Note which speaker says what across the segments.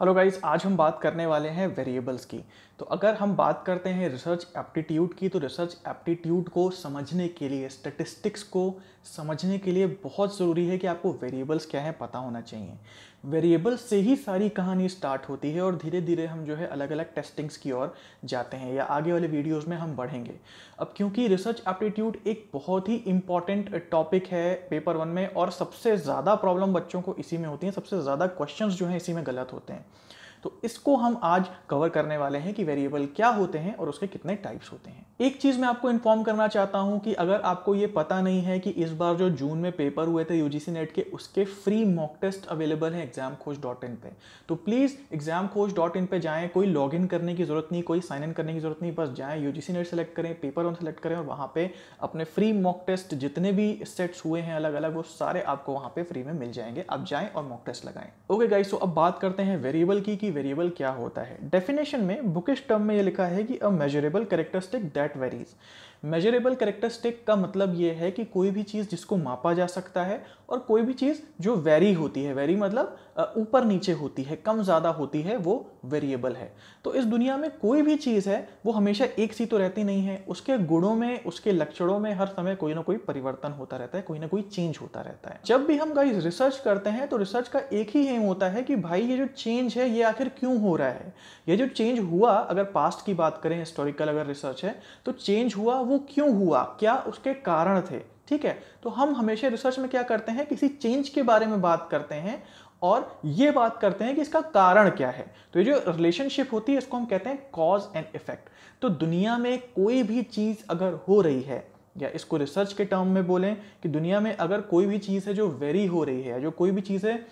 Speaker 1: Hello guys आज हम बात करने वाले हैं वेरिएबल्स की। तो अगर हम बात करते हैं रिसर्च एप्टीट्यूड की तो रिसर्च एप्टीट्यूड को समझने के लिए स्टेटिस्टिक्स को समझने के लिए बहुत ज़रूरी है कि आपको वेरिएबल्स क्या है पता होना चाहिए। वेरिएबल्स से ही सारी कहानी स्टार्ट होती है और धीरे धीरे हम जो है अलग अलग टेस्टिंग्स की ओर जाते हैं या आगे वाले वीडियोस में हम बढ़ेंगे। अब क्योंकि रिसर्च एप्टीट्यूड एक बहुत ही इंपॉर्टेंट टॉपिक है पेपर वन में और सबसे ज़्यादा प्रॉब्लम बच्चों को इसी में होती है, सबसे ज़्यादा क्वेश्चन जो हैं इसी में गलत होते हैं। तो इसको हम आज कवर करने वाले हैं कि वेरिएबल क्या होते हैं और उसके कितने टाइप्स होते हैं। एक चीज़ मैं आपको इन्फॉर्म करना चाहता हूँ कि अगर आपको ये पता नहीं है कि इस बार जो जून में पेपर हुए थे यूजीसी नेट के, उसके फ्री मॉक टेस्ट अवेलेबल हैं एग्ज़ाम खोज डॉट इन पे। तो please exam Khoj dot in पे जाएँ, कोई लॉग इन करने की ज़रूरत नहीं, कोई साइन इन करने की ज़रूरत नहीं, बस जाएँ यूजीसी नेट सेलेक्ट करें पेपर वन सेलेक्ट करें और वहाँ पे अपने फ्री मॉक टेस्ट जितने भी सेट्स हुए हैं अलग अलग वो सारे आपको वहाँ पे फ्री में मिल जाएँगे। आप जाएँ और मॉक टेस्ट लगाएँ। ओके गाइस तो अब बात करते हैं वेरिएबल की, कि वेरिएबल क्या होता है? डेफिनेशन में बुकिश टर्म में ये लिखा है कि a measurable characteristic that varies measurable characteristic का मतलब ये है कि कोई भी चीज़ जिसको मापा जा सकता है और कोई भी चीज़ जो वेरी होती है वेरी मतलब ऊपर नीचे होती है, कम ज़्यादा होती है, वो वेरिएबल है। तो इस दुनिया में कोई भी चीज़ है, वो हमेशा एक सी तो रहती नहीं है। उसके गुणों में, उसके लक्षणों में हर समय कोई ना कोई परिवर्तन होता रहता है, कोई ना कोई चेंज होता रहता है। जब भी हम गाइस रिसर्च करते हैं तो रिसर्च का एक ही एम होता है कि भाई ये जो चेंज है, ये आखिर क्यों हो रहा है? ये जो चेंज हुआ, अगर पास्ट की बात करें हिस्टोरिकल अगर रिसर्च है तो चेंज हुआ वो क्यों हुआ? क्या उसके कारण थे? ठीक है? तो हम हमेशा रिसर्च में क्या करते हैं? किसी चेंज के बारे में बात करते हैं और ये बात करते हैं कि इसका कारण क्या है। तो ये जो रिलेशनशिप होती है, इसको हम कहते हैं कॉज एंड इफ़ेक्ट तो दुनिया में कोई भी चीज़ अगर हो रही है या इसको रिसर्च के टर्म में बोलें कि दुनिया में अगर कोई भी चीज़ है जो वेरी हो रही है जो कोई भी चीज़ है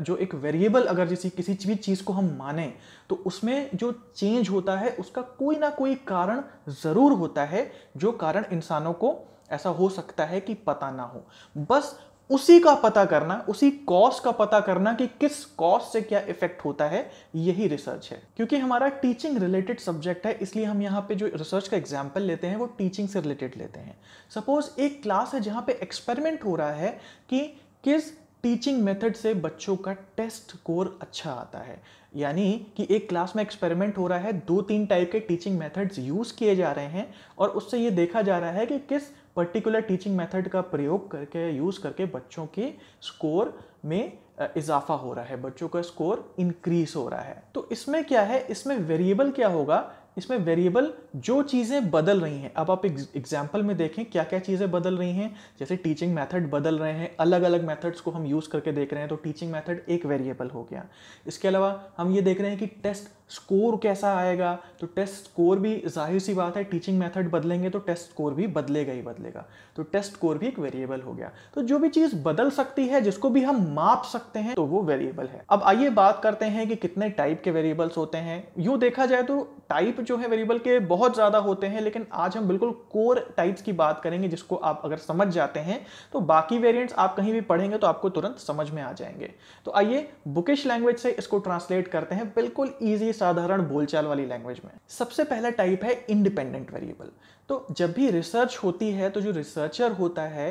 Speaker 1: जो एक वेरिएबल अगर जैसी, किसी भी चीज़ को हम माने तो उसमें जो चेंज होता है, उसका कोई ना कोई कारण ज़रूर होता है, जो कारण इंसानों को ऐसा हो सकता है कि पता ना हो। बस उसी का पता करना, उसी कॉज का पता करना कि किस कॉज से क्या इफ़ेक्ट होता है, यही रिसर्च है। क्योंकि हमारा टीचिंग रिलेटेड सब्जेक्ट है, इसलिए हम यहाँ पे जो रिसर्च का एग्ज़ाम्पल लेते हैं, वो टीचिंग से रिलेटेड लेते हैं। सपोज़ एक क्लास है जहाँ पे एक्सपेरिमेंट हो रहा है कि किस टीचिंग मेथड से बच्चों का टेस्ट स्कोर अच्छा आता है। यानी कि एक क्लास में एक्सपेरिमेंट हो रहा है दो तीन टाइप के टीचिंग मेथड्स यूज़ किए जा रहे हैं और उससे ये देखा जा रहा है कि किस पर्टिकुलर टीचिंग मेथड का प्रयोग करके यूज़ करके बच्चों के स्कोर में इजाफा हो रहा है, बच्चों का स्कोर इंक्रीज हो रहा है। तो इसमें क्या है? इसमें वेरिएबल क्या होगा? इसमें वेरिएबल जो चीज़ें बदल रही हैं। अब आप एग्ज़ाम्पल में देखें क्या क्या चीज़ें बदल रही हैं? जैसे टीचिंग मेथड बदल रहे हैं अलग अलग मेथड्स को हम यूज़ करके देख रहे हैं तो टीचिंग मेथड एक वेरिएबल हो गया। इसके अलावा हम ये देख रहे हैं कि टेस्ट स्कोर कैसा आएगा? तो टेस्ट स्कोर भी ज़ाहिर सी बात है, टीचिंग मेथड बदलेंगे तो टेस्ट स्कोर भी बदलेगा ही बदलेगा। तो टेस्ट स्कोर भी एक वेरिएबल हो गया। तो जो भी चीज़ बदल सकती है, जिसको भी हम माप सकते हैं तो वो वेरिएबल है। अब आइए बात करते हैं कि कितने टाइप के वेरिएबल्स होते हैं। यूँ देखा जाए तो टाइप जो है वेरिएबल के बहुत ज़्यादा होते हैं, लेकिन आज हम बिल्कुल कोर टाइप्स की बात करेंगे, जिसको आप अगर समझ जाते हैं तो बाकी वेरिएंट्स आप कहीं भी पढ़ेंगे तो आपको तुरंत समझ में आ जाएँगे। तो आइए बुकिश लैंग्वेज से इसको ट्रांसलेट करते हैं। बिल्कुल ईजी साधारण बोलचाल वाली लैंग्वेज में, सबसे पहला टाइप है इंडिपेंडेंट वेरिएबल तो जब भी रिसर्च होती है तो जो रिसर्चर होता है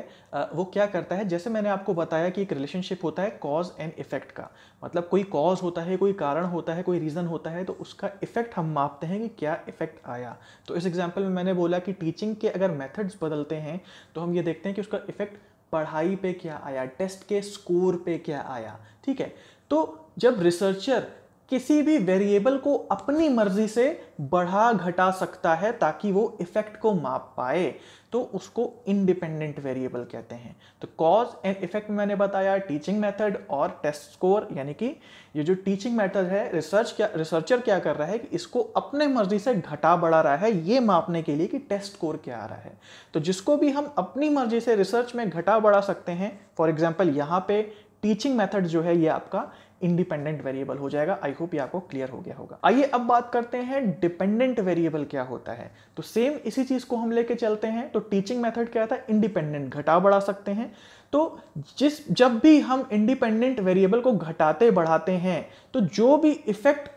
Speaker 1: वो क्या करता है? जैसे मैंने आपको बताया कि एक रिलेशनशिप होता है कॉज एंड इफ़ेक्ट का। मतलब कोई कॉज होता है, कोई कारण होता है, कोई रीज़न होता है तो उसका इफ़ेक्ट हम मापते हैं कि क्या इफ़ेक्ट आया। तो इस एग्ज़ाम्पल में मैंने बोला कि टीचिंग के अगर मेथड्स बदलते हैं तो हम ये देखते हैं कि उसका इफ़ेक्ट पढ़ाई पे क्या आया टेस्ट के स्कोर पे क्या आया, ठीक है? तो जब रिसर्चर किसी भी वेरिएबल को अपनी मर्ज़ी से बढ़ा घटा सकता है ताकि वो इफ़ेक्ट को माप पाए। तो उसको इंडिपेंडेंट वेरिएबल कहते हैं। तो कॉज एंड इफ़ेक्ट मैंने बताया टीचिंग मेथड और टेस्ट स्कोर यानी कि ये जो टीचिंग मेथड है रिसर्च क्या रिसर्चर क्या कर रहा है कि इसको अपने मर्ज़ी से घटा बढ़ा रहा है, ये मापने के लिए कि टेस्ट स्कोर क्या आ रहा है। तो जिसको भी हम अपनी मर्ज़ी से रिसर्च में घटा बढ़ा सकते हैं फॉर एग्ज़ाम्पल यहाँ पे टीचिंग मेथड जो है, ये आपका इंडिपेंडेंट वेरिएबल हो जाएगा। आई होप ये आपको क्लियर हो गया होगा। आइए अब बात करते हैं डिपेंडेंट वेरिएबल क्या होता है। तो सेम इसी चीज़ को हम लेके चलते हैं। तो टीचिंग मेथड क्या था? इंडिपेंडेंट घटा बढ़ा सकते हैं। तो जिस, जब भी हम इंडिपेंडेंट वेरिएबल को घटाते बढ़ाते हैं तो जो भी इफ़ेक्ट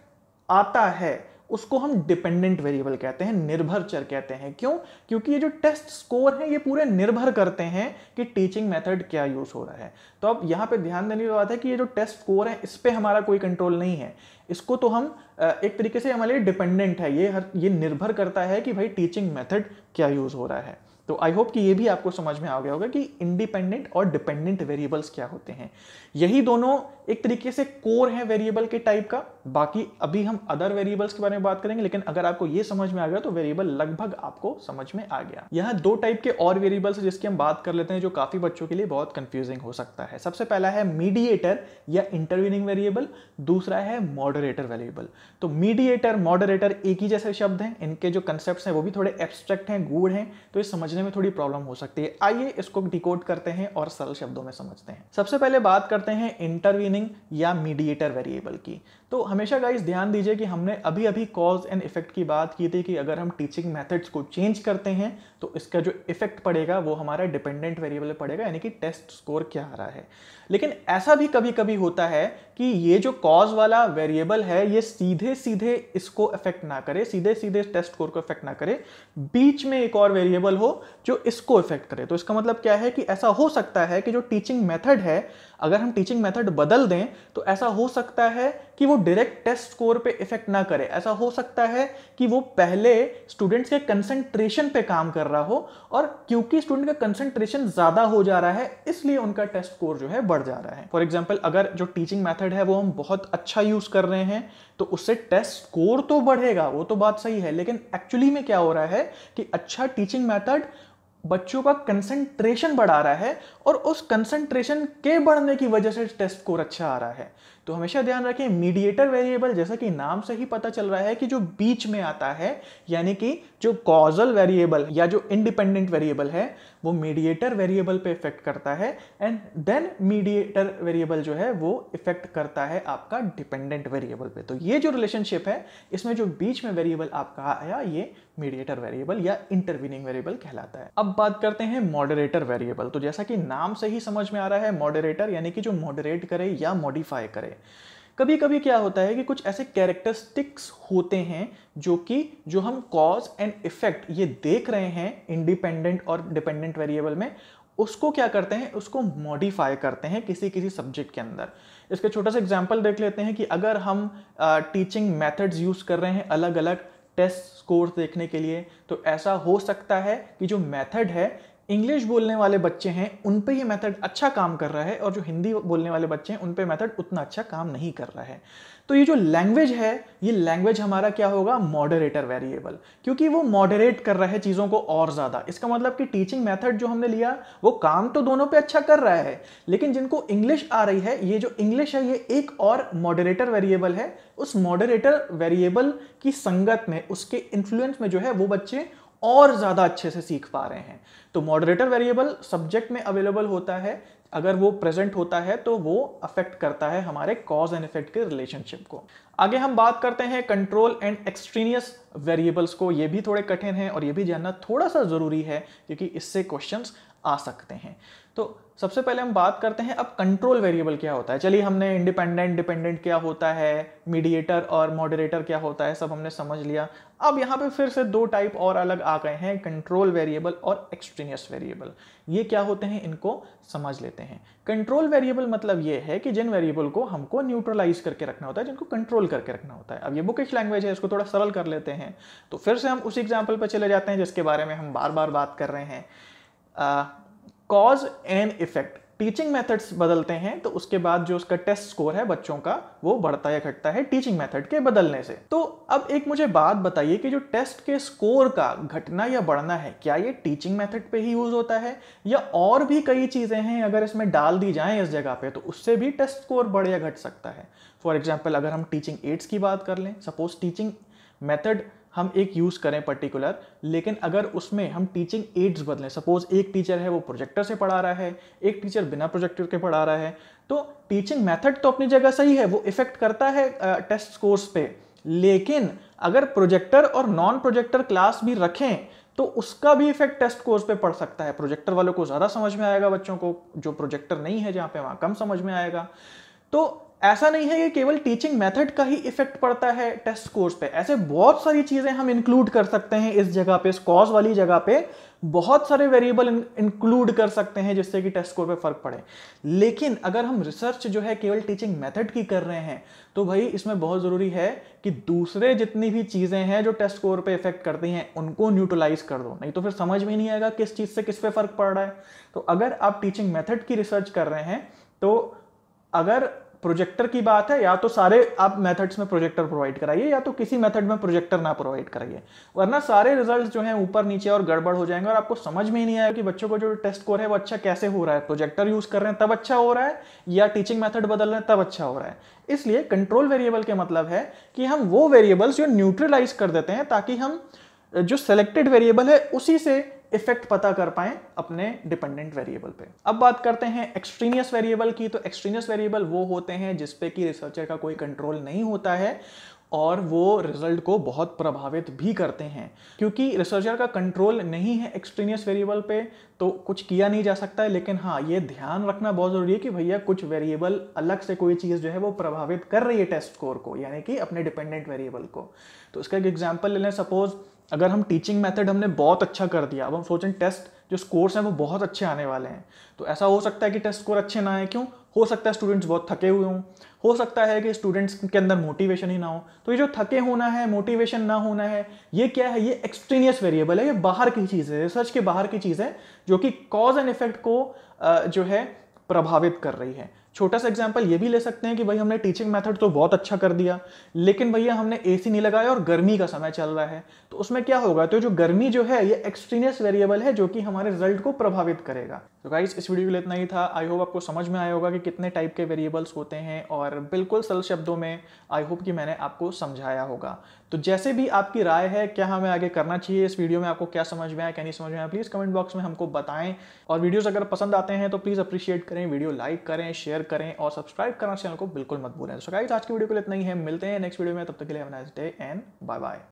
Speaker 1: आता है उसको हम डिपेंडेंट वेरिएबल कहते हैं, निर्भर चर कहते हैं। क्यों? क्योंकि ये जो टेस्ट स्कोर है, ये पूरे निर्भर करते हैं कि टीचिंग मेथड क्या यूज़ हो रहा है। तो अब यहाँ पे ध्यान देने की बात है कि ये जो टेस्ट स्कोर है, इस पर हमारा कोई कंट्रोल नहीं है। इसको तो हम एक तरीके से हमारे लिए डिपेंडेंट है। ये हर, ये निर्भर करता है कि भाई टीचिंग मेथड क्या यूज़ हो रहा है। तो आई होप कि ये भी आपको समझ में आ गया होगा कि इंडिपेंडेंट और डिपेंडेंट वेरिएबल्स क्या होते हैं। यही दोनों एक तरीके से कोर है वेरिएबल के टाइप का। बाकी अभी हम अदर वेरिएबल्स के बारे में बात करेंगे, लेकिन अगर आपको ये समझ में आ गया तो वेरिएबल लगभग आपको समझ में आ गया। यहाँ दो टाइप के और वेरिएबल्स जिसकी हम बात कर लेते हैं, जो काफ़ी बच्चों के लिए बहुत कंफ्यूजिंग हो सकता है। सबसे पहला है मीडिएटर या इंटरवीनिंग वेरिएबल दूसरा है मॉडरेटर वेरिएबल तो मीडिएटर मॉडरेटर एक ही जैसे शब्द हैं, इनके जो कंसेप्ट हैं वो भी थोड़े एब्स्ट्रैक्ट हैं, गूढ़ हैं तो ये समझने में थोड़ी प्रॉब्लम हो सकती है। आइए इसको डिकोड करते हैं और सरल शब्दों में समझते हैं। सबसे पहले बात करते हैं इंटरवीनिंग या मीडिएटर वेरिएबल की। तो हमेशा गाइस ध्यान दीजिए कि हमने अभी अभी कॉज एंड इफ़ेक्ट की बात की थी कि अगर हम टीचिंग मेथड्स को चेंज करते हैं तो इसका जो इफ़ेक्ट पड़ेगा वो हमारा डिपेंडेंट वेरिएबल पड़ेगा, यानी कि टेस्ट स्कोर क्या आ रहा है। लेकिन ऐसा भी कभी कभी होता है कि ये जो कॉज वाला वेरिएबल है, ये सीधे सीधे इसको अफेक्ट ना करे, सीधे सीधे टेस्ट स्कोर को अफेक्ट ना करे, बीच में एक और वेरिएबल हो जो इसको अफेक्ट करे। तो इसका मतलब क्या है कि ऐसा हो सकता है कि जो टीचिंग मेथड है, अगर हम टीचिंग मेथड बदल दें तो ऐसा हो सकता है कि वो डायरेक्ट टेस्ट स्कोर पे इफ़ेक्ट ना करे। ऐसा हो सकता है कि वो पहले स्टूडेंट्स के कंसंट्रेशन पे काम कर रहा हो और क्योंकि स्टूडेंट का कंसंट्रेशन ज़्यादा हो जा रहा है, इसलिए उनका टेस्ट स्कोर जो है बढ़ जा रहा है। फॉर एग्ज़ाम्पल अगर जो टीचिंग मैथड है, वो हम बहुत अच्छा यूज़ कर रहे हैं तो उससे टेस्ट स्कोर तो बढ़ेगा, वो तो बात सही है, लेकिन एक्चुअली में क्या हो रहा है कि अच्छा टीचिंग मैथड बच्चों का कंसंट्रेशन बढ़ा रहा है और उस कंसंट्रेशन के बढ़ने की वजह से टेस्ट स्कोर अच्छा आ रहा है। तो हमेशा ध्यान रखें मीडिएटर वेरिएबल जैसा कि नाम से ही पता चल रहा है कि जो बीच में आता है, यानी कि जो कॉजल वेरिएबल या जो इंडिपेंडेंट वेरिएबल है, वो मीडिएटर वेरिएबल पे इफ़ेक्ट करता है एंड देन मीडिएटर वेरिएबल जो है, वो इफ़ेक्ट करता है आपका डिपेंडेंट वेरिएबल पे। तो ये जो रिलेशनशिप है, इसमें जो बीच में वेरिएबल आपका आया, ये मीडिएटर वेरिएबल या इंटरवीनिंग वेरिएबल कहलाता है। अब बात करते हैं मॉडरेटर वेरिएबल तो जैसा कि नाम से ही समझ में आ रहा है मॉडरेटर यानी कि जो मॉडरेट करे या मॉडिफाई करे। कभी कभी क्या होता है कि कुछ ऐसे कैरेक्टरिस्टिक्स होते हैं जो कि, जो हम कॉज एंड इफ़ेक्ट ये देख रहे हैं इंडिपेंडेंट और डिपेंडेंट वेरिएबल में, उसको क्या करते हैं, उसको मॉडिफाई करते हैं किसी किसी सब्जेक्ट के अंदर। इसके छोटा सा एग्ज़ाम्पल देख लेते हैं कि अगर हम टीचिंग मेथड्स यूज़ कर रहे हैं अलग अलग टेस्ट स्कोर देखने के लिए तो ऐसा हो सकता है कि जो मेथड है इंग्लिश बोलने वाले बच्चे हैं, उन पे ये मेथड अच्छा काम कर रहा है और जो हिंदी बोलने वाले बच्चे हैं, उन पे मेथड उतना अच्छा काम नहीं कर रहा है। तो ये जो लैंग्वेज है, ये लैंग्वेज हमारा क्या होगा? मॉडरेटर वेरिएबल क्योंकि वो मॉडरेट कर रहा है चीज़ों को और ज़्यादा। इसका मतलब कि टीचिंग मेथड जो हमने लिया, वो काम तो दोनों पे अच्छा कर रहा है, लेकिन जिनको इंग्लिश आ रही है, ये जो इंग्लिश है, ये एक और मॉडरेटर वेरिएबल है। उस मॉडरेटर वेरिएबल की संगत में, उसके इन्फ्लुएंस में जो है, वो बच्चे और ज़्यादा अच्छे से सीख पा रहे हैं। तो मॉडरेटर वेरिएबल सब्जेक्ट में अवेलेबल होता है। अगर वो प्रेजेंट होता है तो वो अफेक्ट करता है हमारे कॉज एंड इफ़ेक्ट के रिलेशनशिप को। आगे हम बात करते हैं कंट्रोल एंड एक्सट्रीनियस वेरिएबल्स को। ये भी थोड़े कठिन हैं और ये भी जानना थोड़ा सा ज़रूरी है, क्योंकि इससे क्वेश्चंस आ सकते हैं। तो सबसे पहले हम बात करते हैं अब कंट्रोल वेरिएबल क्या होता है। चलिए हमने इंडिपेंडेंट डिपेंडेंट क्या होता है मीडिएटर और मॉडरेटर क्या होता है, सब हमने समझ लिया। अब यहाँ पे फिर से दो टाइप और अलग आ गए हैं कंट्रोल वेरिएबल और एक्सट्रीनियस वेरिएबल ये क्या होते हैं, इनको समझ लेते हैं। कंट्रोल वेरिएबल मतलब ये है कि जिन वेरिएबल को हमको न्यूट्रलाइज करके रखना होता है, जिनको कंट्रोल करके रखना होता है। अब ये बुकिश लैंग्वेज है, इसको थोड़ा सरल कर लेते हैं। तो फिर से हम उसी एग्ज़ाम्पल पर चले जाते हैं, जिसके बारे में हम बार बार बात कर रहे हैं। Cause and effect teaching methods बदलते हैं तो उसके बाद जो उसका टेस्ट स्कोर है बच्चों का, वो बढ़ता या घटता है टीचिंग मेथड के बदलने से। तो अब एक मुझे बात बताइए कि जो टेस्ट के स्कोर का घटना या बढ़ना है, क्या ये टीचिंग मेथड पे ही यूज़ होता है? या और भी कई चीज़ें हैं, अगर इसमें डाल दी जाए इस जगह पे तो उससे भी टेस्ट स्कोर बढ़ या घट सकता है? फॉर एग्ज़ाम्पल अगर हम टीचिंग एड्स की बात कर लें सपोज़ टीचिंग मेथड हम एक यूज़ करें पर्टिकुलर लेकिन अगर उसमें हम टीचिंग एड्स बदलें सपोज़ एक टीचर है, वो प्रोजेक्टर से पढ़ा रहा है, एक टीचर बिना प्रोजेक्टर के पढ़ा रहा है तो टीचिंग मेथड तो अपनी जगह सही है, वो इफ़ेक्ट करता है टेस्ट स्कोर्स पे। लेकिन अगर प्रोजेक्टर और नॉन प्रोजेक्टर क्लास भी रखें तो उसका भी इफ़ेक्ट टेस्ट कोर्स पे पड़ सकता है। प्रोजेक्टर वालों को ज़्यादा समझ में आएगा बच्चों को, जो प्रोजेक्टर नहीं है जहाँ पे, वहाँ कम समझ में आएगा। तो ऐसा नहीं है कि केवल टीचिंग मेथड का ही इफ़ेक्ट पड़ता है टेस्ट कोर्स पे। ऐसे बहुत सारी चीज़ें हम इंक्लूड कर सकते हैं इस जगह पे, इस कॉज वाली जगह पे। बहुत सारे वेरिएबल इंक्लूड कर सकते हैं जिससे कि टेस्ट स्कोर पे फ़र्क पड़े। लेकिन अगर हम रिसर्च जो है केवल टीचिंग मेथड की कर रहे हैं तो भाई इसमें बहुत ज़रूरी है कि दूसरे जितनी भी चीज़ें हैं जो टेस्ट स्कोर पे इफ़ेक्ट करती हैं, उनको न्यूट्रलाइज कर दो। नहीं तो फिर समझ में नहीं आएगा किस चीज़ से किस पे फ़र्क पड़ रहा है। तो अगर आप टीचिंग मेथड की रिसर्च कर रहे हैं तो अगर प्रोजेक्टर की बात है, या तो सारे आप मेथड्स में प्रोजेक्टर प्रोवाइड कराइए, या तो किसी मेथड में प्रोजेक्टर ना प्रोवाइड कराइए। वरना सारे रिजल्ट्स जो हैं ऊपर, नीचे और गड़बड़ हो जाएँगे, और आपको समझ में ही नहीं आएगा कि बच्चों को जो टेस्ट स्कोर है वो अच्छा कैसे हो रहा है। प्रोजेक्टर यूज़ कर रहे हैं, तब अच्छा हो रहा है, या टीचिंग मैथड बदल रहे हैं, तब अच्छा हो रहा है। इसलिए कंट्रोल वेरिएबल के मतलब है कि हम वो वेरिएबल्स जो न्यूट्रलाइज कर देते हैं, ताकि हम, जो सेलेक्टेड वेरिएबल है, उसी से इफ़ेक्ट पता कर पाए अपने डिपेंडेंट वेरिएबल पे। अब बात करते हैं एक्सट्रीनियस वेरिएबल की तो एक्सट्रीनियस वेरिएबल वो होते हैं जिसपे कि रिसर्चर का कोई कंट्रोल नहीं होता है और वो रिज़ल्ट को बहुत प्रभावित भी करते हैं। क्योंकि रिसर्चर का कंट्रोल नहीं है एक्सट्रीनियस वेरिएबल पे तो कुछ किया नहीं जा सकता है, लेकिन हाँ ये ध्यान रखना बहुत ज़रूरी है कि भैया कुछ वेरिएबल अलग से कोई चीज़ जो है वो प्रभावित कर रही है टेस्ट स्कोर को, यानी कि अपने डिपेंडेंट वेरिएबल को। तो इसका एक एग्ज़ाम्पल ले लें सपोज़ अगर हम टीचिंग मेथड हमने बहुत अच्छा कर दिया, अब हम सोचें टेस्ट जो स्कोर्स हैं वो बहुत अच्छे आने वाले हैं। तो ऐसा हो सकता है कि टेस्ट स्कोर अच्छे ना आए, क्यों? हो सकता है स्टूडेंट्स बहुत थके हुए हों। हो सकता है कि स्टूडेंट्स के अंदर मोटिवेशन ही ना हो। तो ये जो थके होना है मोटिवेशन ना होना है, ये क्या है? ये एक्सट्रीनियस वेरिएबल है, ये बाहर की चीज़ है रिसर्च के बाहर की चीज़ है, जो कि कॉज एंड इफ़ेक्ट को जो है, प्रभावित कर रही है। छोटा सा एग्ज़ाम्पल ये भी ले सकते हैं कि भाई हमने टीचिंग मेथड तो बहुत अच्छा कर दिया, लेकिन भैया हमने एसी नहीं लगाया और गर्मी का समय चल रहा है। तो उसमें क्या होगा? तो जो गर्मी जो है, ये एक्सट्रीनियस वेरिएबल है जो कि हमारे रिज़ल्ट को प्रभावित करेगा। तो गाइज़ इस वीडियो के लिए इतना ही था। आई होप आपको समझ में आया होगा कि कितने टाइप के वेरिएबल्स होते हैं और बिल्कुल सरल शब्दों में आई होप कि मैंने आपको समझाया होगा। तो जैसे भी आपकी राय है, क्या हमें आगे करना चाहिए, इस वीडियो में आपको क्या समझ में आया, क्या नहीं समझ में आया प्लीज़ कमेंट बॉक्स में हमको बताएँ। और वीडियोज़ अगर पसंद आते हैं तो प्लीज़ अप्रिशिएट करें। वीडियो लाइक करें शेयर करें और सब्सक्राइब करना चैनल को बिल्कुल मत भूलें। सो गाइज़ आज की वीडियो को इतना ही है। मिलते हैं नेक्स्ट वीडियो में। तब तक के लिए nice day and bye bye